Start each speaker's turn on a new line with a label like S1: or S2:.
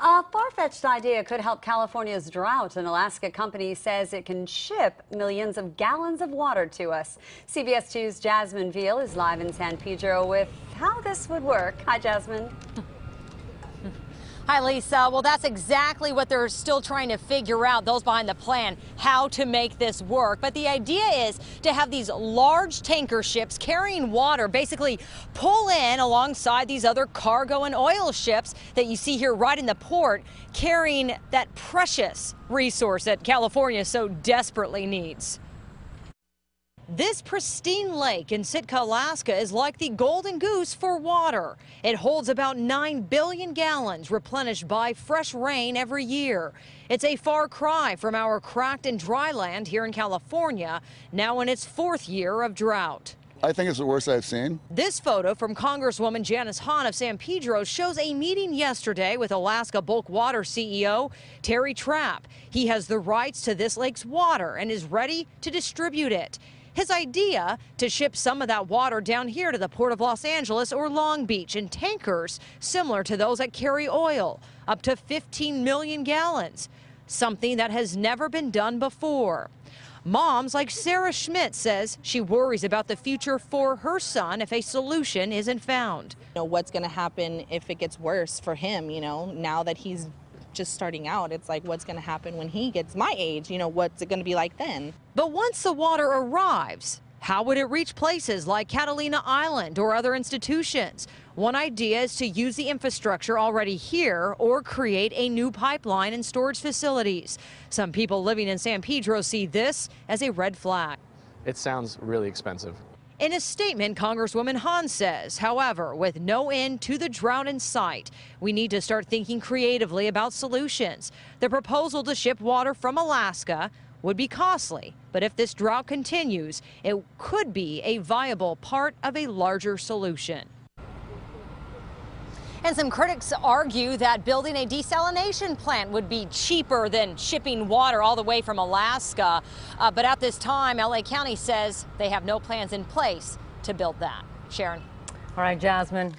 S1: A far-fetched idea could help California's drought. An Alaska company says it can ship millions of gallons of water to us. CBS 2's Jasmine Viel is live in San Pedro with how this would work. Hi, Jasmine.
S2: Hi, Lisa. Well, that's exactly what they're still trying to figure out, those behind the plan, how to make this work. But the idea is to have these large tanker ships carrying water basically pull in alongside these other cargo and oil ships that you see here right in the port, carrying that precious resource that California so desperately needs. This pristine lake in Sitka, Alaska is like the golden goose for water. It holds about 9 billion gallons replenished by fresh rain every year. It's a far cry from our cracked and dry land here in California, now in its fourth year of drought.
S3: I think it's the worst I've seen.
S2: This photo from Congresswoman Janice Hahn of San Pedro shows a meeting yesterday with Alaska Bulk Water CEO Terry Trapp. He has the rights to this lake's water and is ready to distribute it. His idea to ship some of that water down here to the Port of Los Angeles or Long Beach in tankers similar to those that carry oil, up to 15 million gallons, something that has never been done before. Moms like Sarah Schmidt says she worries about the future for her son if a solution isn't found.
S4: You know, what's going to happen if it gets worse for him, you know, now that he's just starting out. It's like, what's going to happen when he gets my age? You know, what's it going to be like then?
S2: But once the water arrives, how would it reach places like Catalina Island or other institutions? One idea is to use the infrastructure already here or create a new pipeline and storage facilities. Some people living in San Pedro see this as a red flag.
S5: It sounds really expensive.
S2: In a statement, Congresswoman Hahn says, however, with no end to the drought in sight, we need to start thinking creatively about solutions. The proposal to ship water from Alaska would be costly, but if this drought continues, it could be a viable part of a larger solution. And some critics argue that building a desalination plant would be cheaper than shipping water all the way from Alaska. Uh, but at this time, LA County says they have no plans in place to build that. Sharon.
S6: All right, Jasmine.